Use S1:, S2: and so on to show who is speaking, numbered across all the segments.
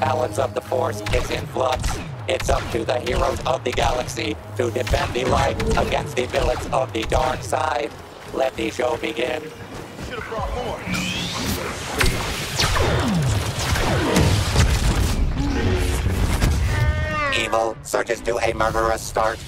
S1: Balance of the force is in flux. It's up to the heroes of the galaxy to defend the light against the villains of the dark side. Let the show begin.
S2: Should have brought more.
S1: Evil surges to a murderous start.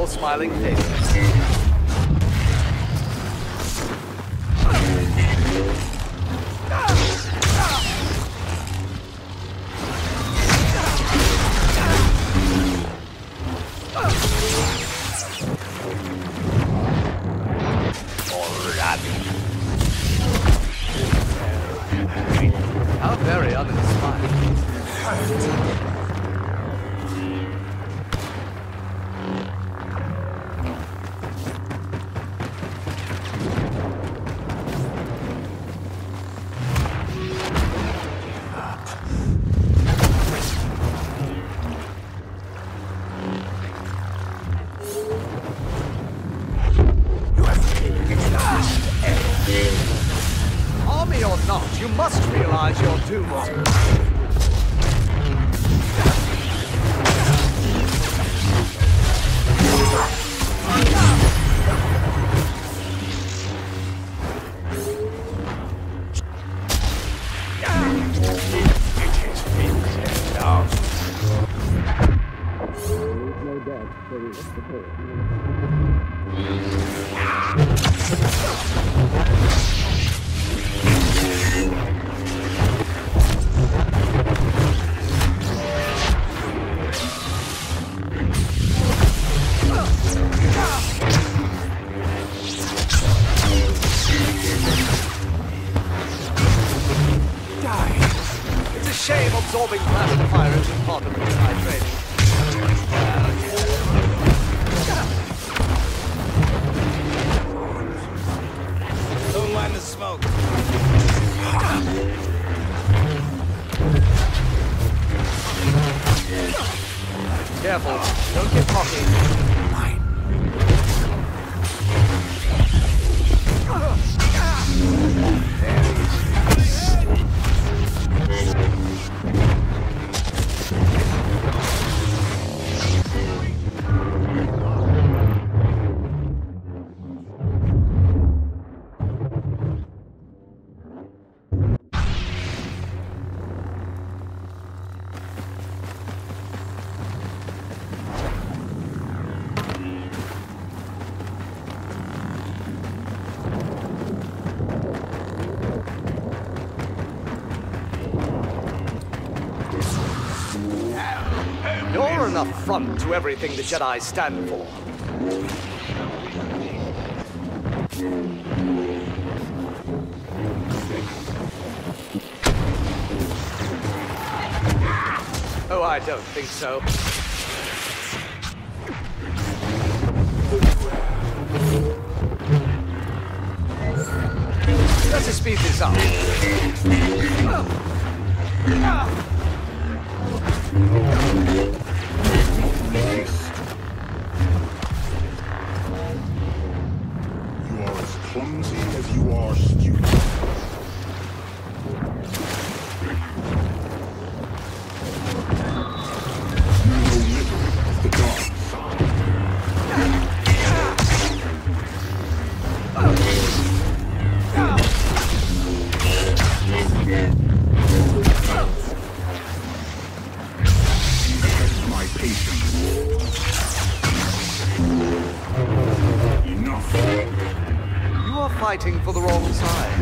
S3: All smiling faces. Very uninspired. Must realize your doom. You're an affront to everything the Jedi stand for. Oh, I don't think so. Let's speed this up.
S4: You are as clumsy as you are stupid.
S3: Fighting for the wrong side.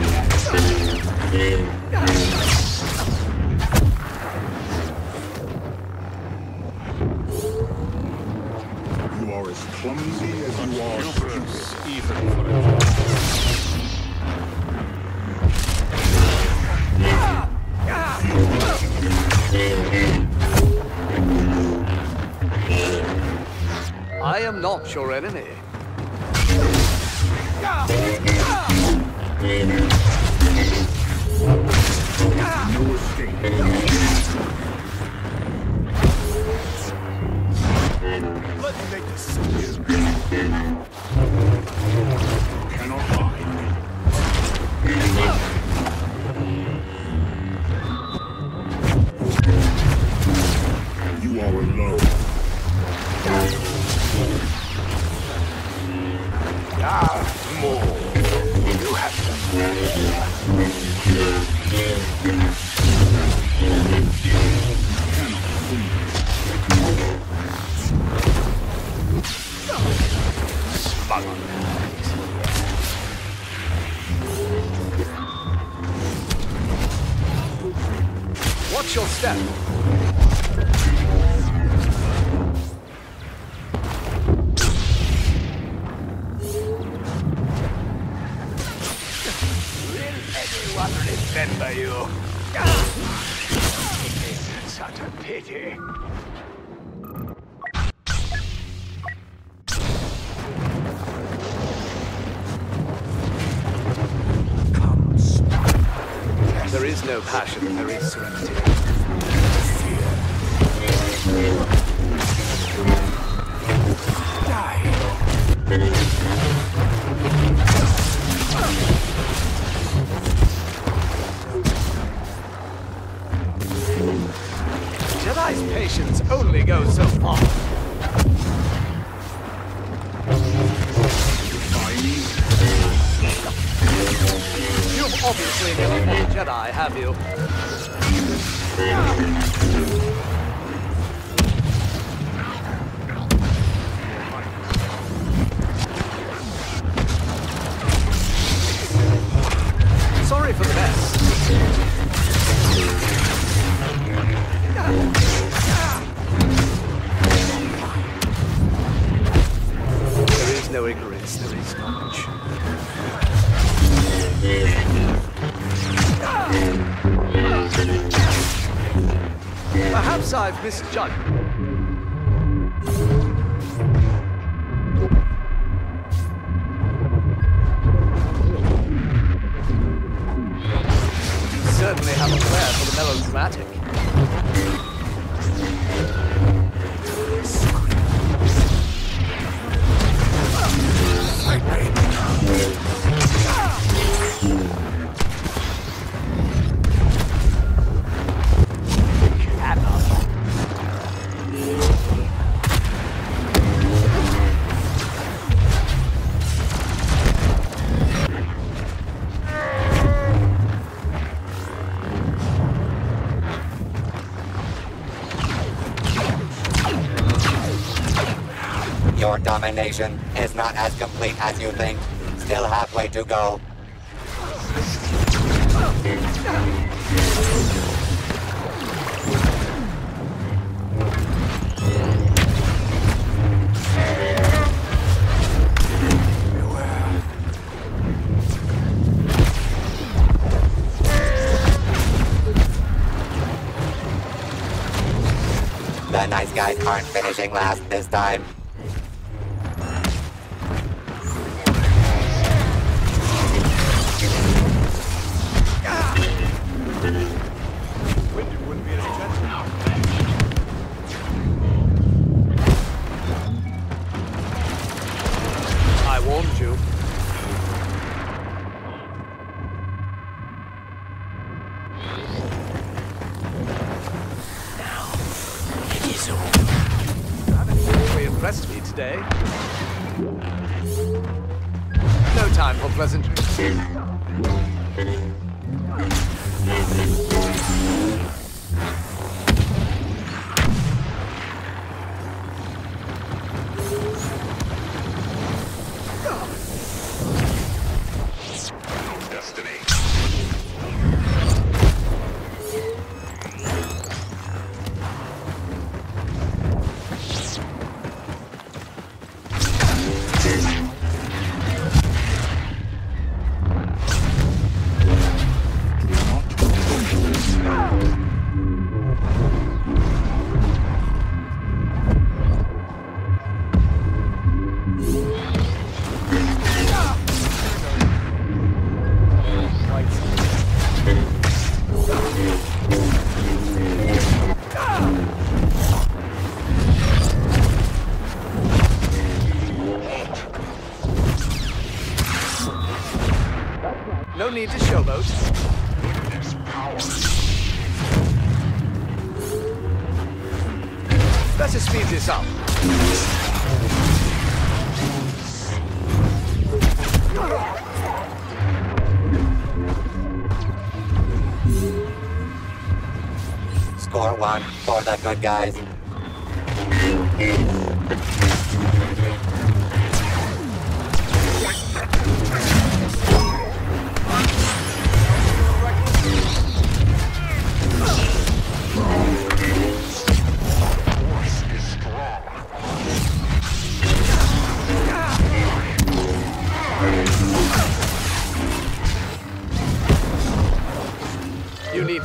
S4: You are as clumsy as you are stupid.
S2: Even for a
S3: I am not your enemy.
S4: No escape.
S2: Remember you? It's such a pity.
S3: There is no passion, there is serenity.
S2: Die.
S3: Goes so far. You've obviously never fought a Jedi, have you? Misjudged.
S1: Domination is not as complete as you think. Still halfway to go. The nice guys aren't finishing last this time.
S3: Time need to showboat.
S2: Power.
S3: Better speed this up.
S1: Score one for the good guys.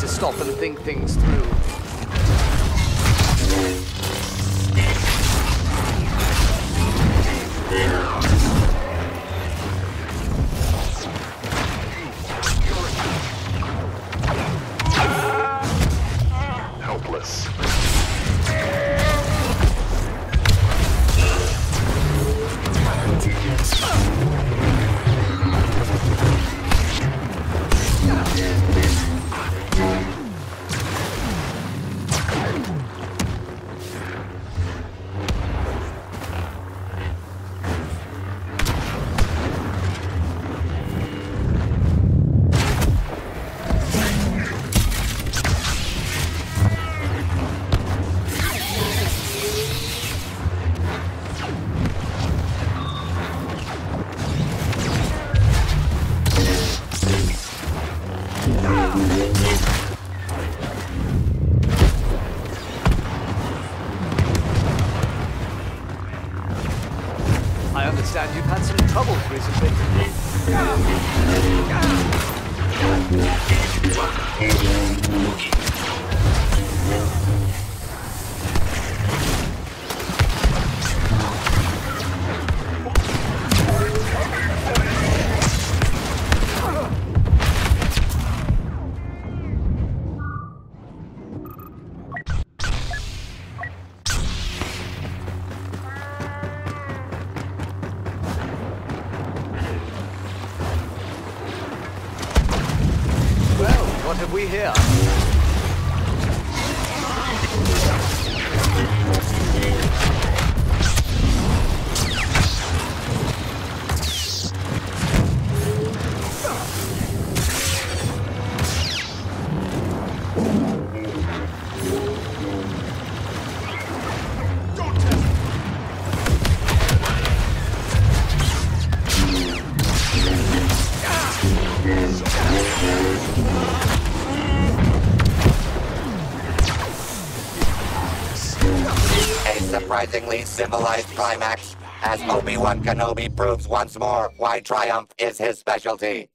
S3: To stop and think things through.
S2: Helpless.
S1: Surprisingly civilized climax, as Obi-Wan Kenobi proves once more why triumph is his specialty.